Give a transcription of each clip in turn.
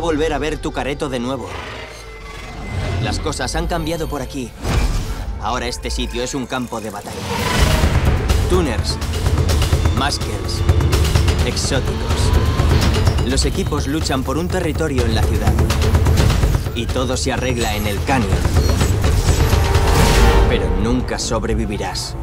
Volver a ver tu careto de nuevo. Las cosas han cambiado por aquí. Ahora este sitio es un campo de batalla. Tuners, Maskers, exóticos. Los equipos luchan por un territorio en la ciudad. Y todo se arregla en el cañón. Pero nunca sobrevivirás.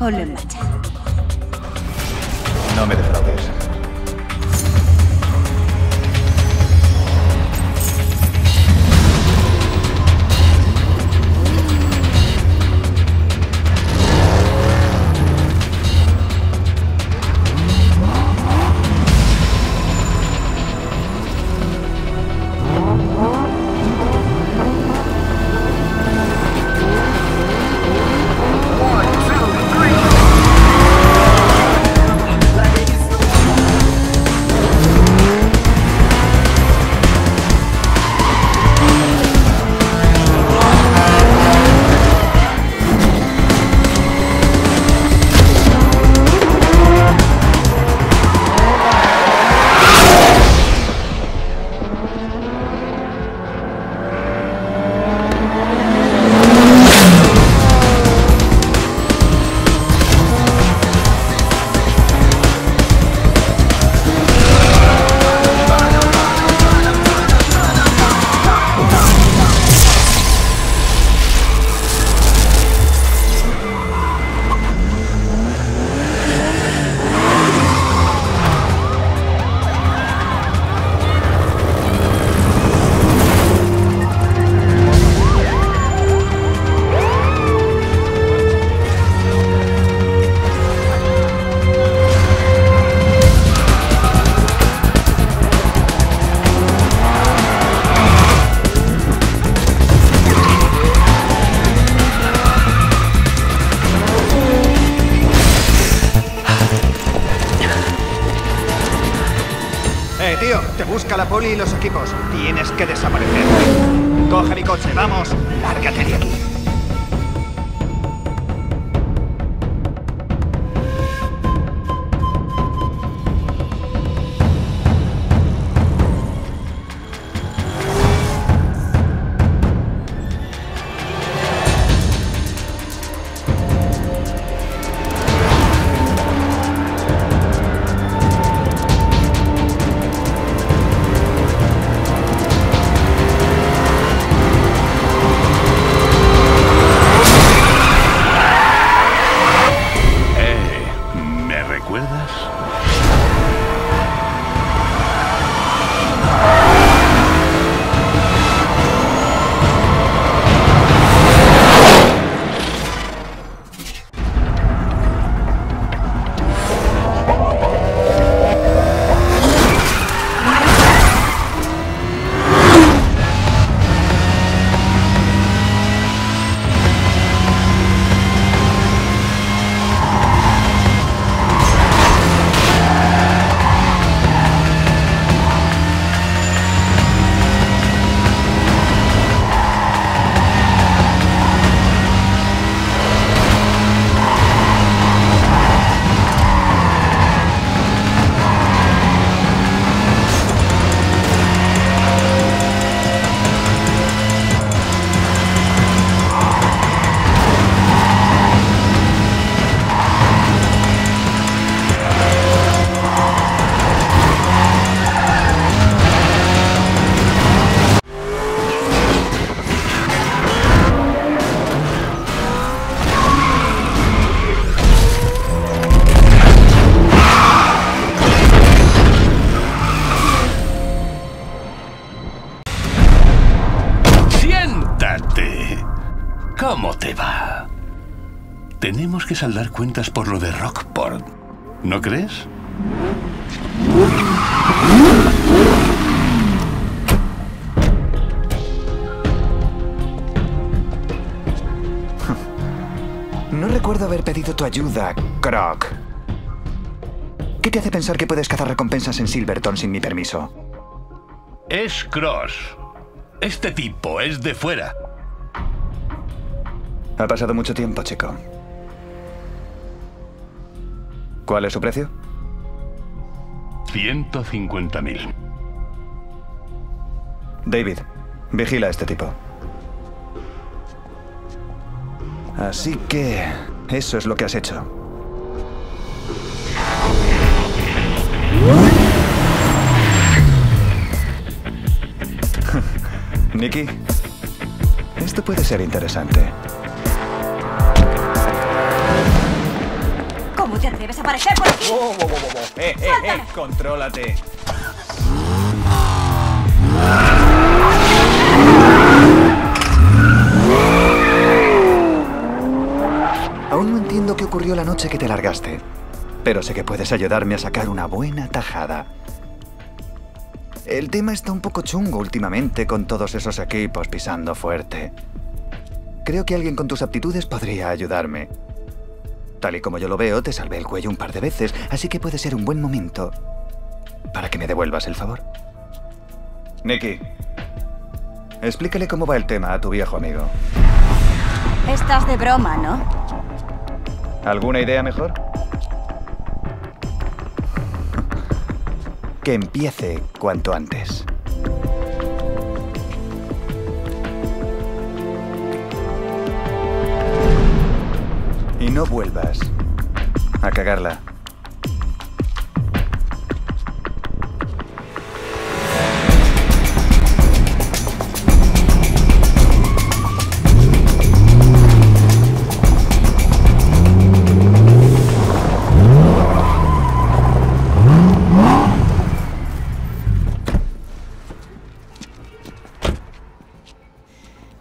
Ponlo en marcha. No que saldar cuentas por lo de Rockport. ¿No crees? No recuerdo haber pedido tu ayuda, Croc. ¿Qué te hace pensar que puedes cazar recompensas en Silverton sin mi permiso? Es Cross. Este tipo es de fuera. Ha pasado mucho tiempo, chico. ¿Cuál es su precio? 150.000. David, vigila a este tipo. Así que... Eso es lo que has hecho. Nicky, esto puede ser interesante. ¿Cómo te atreves a aparecer por aquí? ¡Eh, eh, eh! ¡Contrólate! Aún no entiendo qué ocurrió la noche que te largaste, pero sé que puedes ayudarme a sacar una buena tajada. El tema está un poco chungo últimamente con todos esos equipos pisando fuerte. Creo que alguien con tus aptitudes podría ayudarme. Tal y como yo lo veo, te salvé el cuello un par de veces, así que puede ser un buen momento para que me devuelvas el favor. Nicky, explícale cómo va el tema a tu viejo amigo. Estás de broma, ¿no? ¿Alguna idea mejor? Que empiece cuanto antes. Y no vuelvas a cagarla.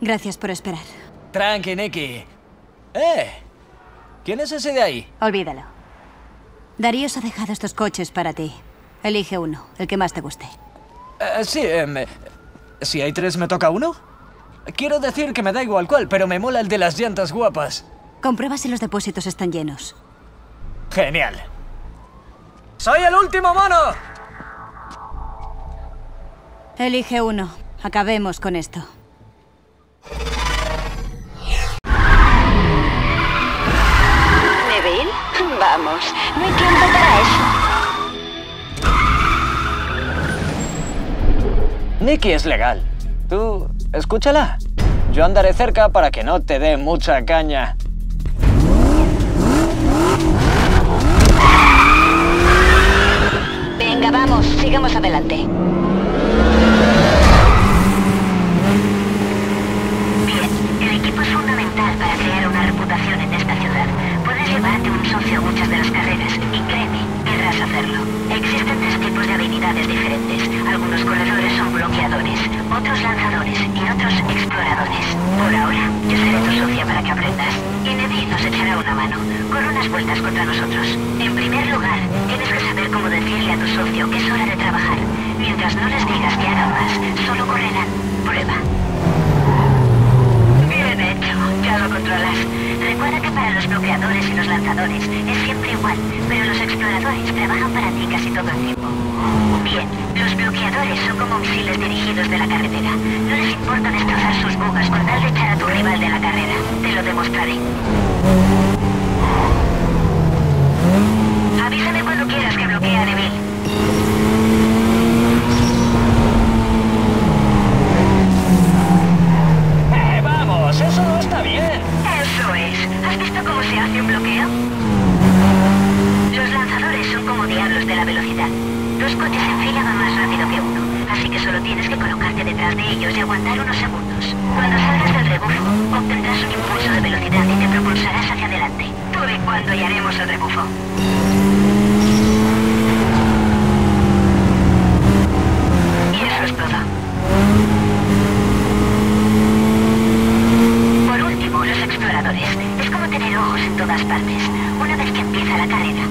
Gracias por esperar. Tranqui, Nicky. ¡Eh! ¿Quién es ese de ahí? Olvídalo. Darío os ha dejado estos coches para ti. Elige uno, el que más te guste. Eh, sí, em, si hay tres, ¿me toca uno? Quiero decir que me da igual cuál, pero me mola el de las llantas guapas. Comprueba si los depósitos están llenos. Genial. ¡Soy el último mono! Elige uno. Acabemos con esto. Vamos, no hay tiempo para eso. Nicky es legal. Tú, escúchala. Yo andaré cerca para que no te dé mucha caña. Venga, vamos, sigamos adelante. Bien, el equipo es fundamental para crear una reputación en esta ciudad. Puedes llevarte un socio a muchas de las carreras y créeme, querrás Existen tres tipos de habilidades diferentes. Algunos corredores son bloqueadores, otros lanzadores y otros exploradores. Por ahora, yo seré tu socia para que aprendas. Neville nos echará una mano. Corre unas vueltas contra nosotros. En primer lugar, tienes que saber cómo decirle a tu socio que es hora de trabajar. Mientras no les digas que hagan más, solo correrán. Prueba. Bien hecho, ya lo controlas. Recuerda que para los bloqueadores y los lanzadores es pero los exploradores trabajan para ti casi todo el tiempo. Bien, los bloqueadores son como misiles dirigidos de la carretera. No les importa destrozar sus bogas con tal de echar a tu rival de la carrera. Te lo demostraré. Avísame cuando quieras que bloquee a Neville. ¡Eh, vamos! ¡Eso no está bien! Eso es. ¿Has visto cómo se hace un bloqueo? Los lanzadores son como diablos de la velocidad. Dos coches en fila van más rápido que uno, así que solo tienes que colocarte detrás de ellos y aguantar unos segundos. Cuando salgas del rebufo, obtendrás un impulso de velocidad y te propulsarás hacia adelante. Tú ve cuándo y haremos el rebufo. Y eso es todo. Por último, los exploradores. Es como tener ojos en todas partes. Una vez que empieza la carrera,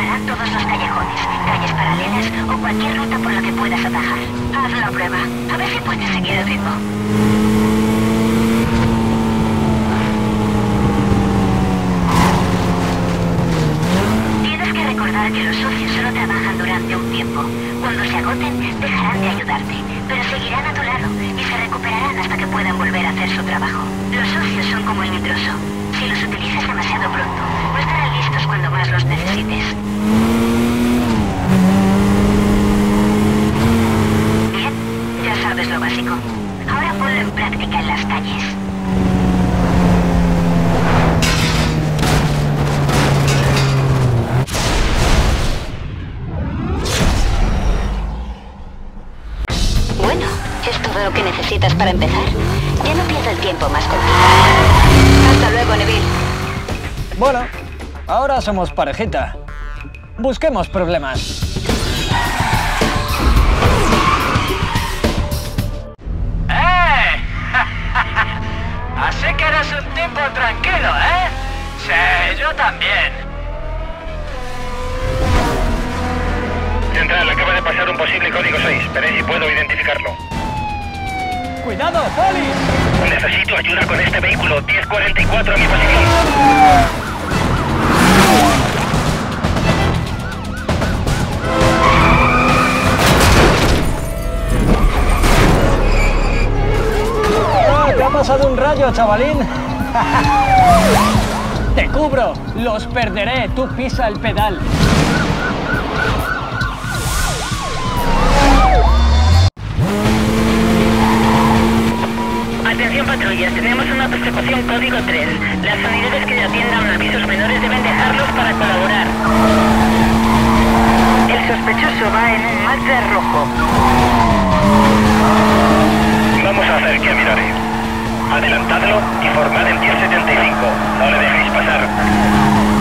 todos los callejones, calles paralelas o cualquier ruta por la que puedas atajar. Haz la prueba, a ver si puedes seguir el ritmo. Tienes que recordar que los socios solo trabajan durante un tiempo. Cuando se agoten, dejarán de ayudarte, pero seguirán a tu lado y se recuperarán hasta que puedan volver a hacer su trabajo. Los socios son como el nitroso. Si los utilizas demasiado pronto, empezar. Ya no pierdo el tiempo más contigo. Hasta luego, Neville. Bueno, ahora somos parejita. Busquemos problemas. ¡Eh! Así que eres un tipo tranquilo, ¿eh? Sí, yo también. Central, acaba de pasar un posible código 6. Veré si puedo identificarlo. ¡Cuidado, Polis! Necesito ayuda con este vehículo. 1044 a mi posición. ¡Ah, te ha pasado un rayo, chavalín! ¡Te cubro! ¡Los perderé! ¡Tú pisa el pedal! Patrullas, tenemos una persecución código 3. Las unidades que atiendan avisos menores deben dejarlos para colaborar. El sospechoso va en un Mazda rojo. Vamos a hacer que miraré. Adelantadlo y formad en 1075. No le dejéis pasar.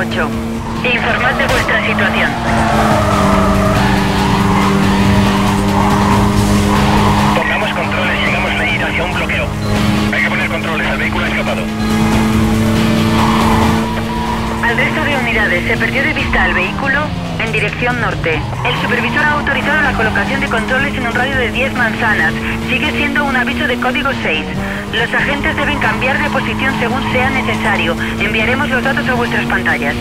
8. Informad de vuestra situación. Pongamos controles y hagámosle ir hacia un bloqueo. Hay que poner controles, el vehículo ha escapado. Al resto de unidades se perdió de vista al vehículo en dirección norte. El supervisor ha autorizado la colocación de controles en un radio de 10 manzanas. Sigue siendo un aviso de código 6. Los agentes deben cambiar de posición según sea necesario. Enviaremos los datos a vuestras pantallas.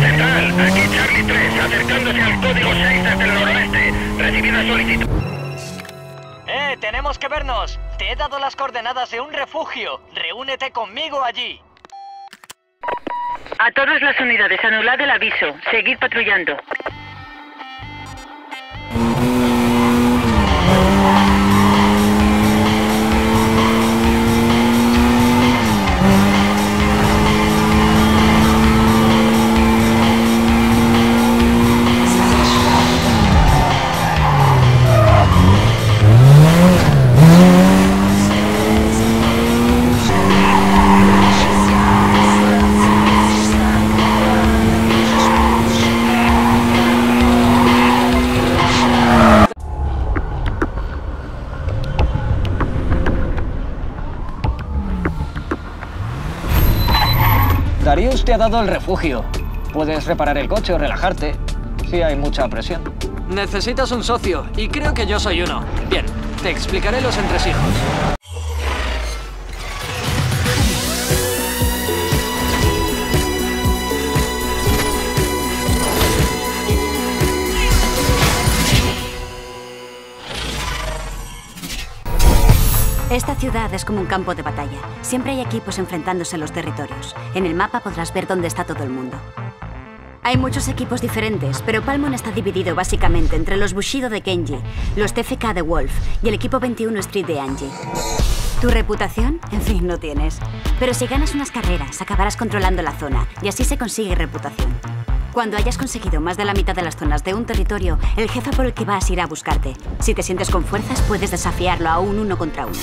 Central, aquí Charlie 3, acercándose al código 6 desde el noroeste. Recibida solicitud. ¡Eh! ¡Tenemos que vernos! Te he dado las coordenadas de un refugio. Reúnete conmigo allí. A todas las unidades, anulad el aviso. Seguid patrullando. Ha dado el refugio. Puedes reparar el coche o relajarte, si hay mucha presión. Necesitas un socio, y creo que yo soy uno. Bien, te explicaré los entresijos. Esta ciudad es como un campo de batalla. Siempre hay equipos enfrentándose en los territorios. En el mapa podrás ver dónde está todo el mundo. Hay muchos equipos diferentes, pero Palmon está dividido básicamente entre los Bushido de Kenji, los TFK de Wolf y el equipo 21 Street de Angie. ¿Tu reputación? En fin, no tienes. Pero si ganas unas carreras, acabarás controlando la zona, y así se consigue reputación. Cuando hayas conseguido más de la mitad de las zonas de un territorio, el jefe por el que vas irá a buscarte. Si te sientes con fuerzas, puedes desafiarlo a un uno contra uno.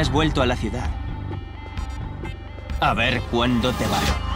Has vuelto a la ciudad. A ver cuándo te va.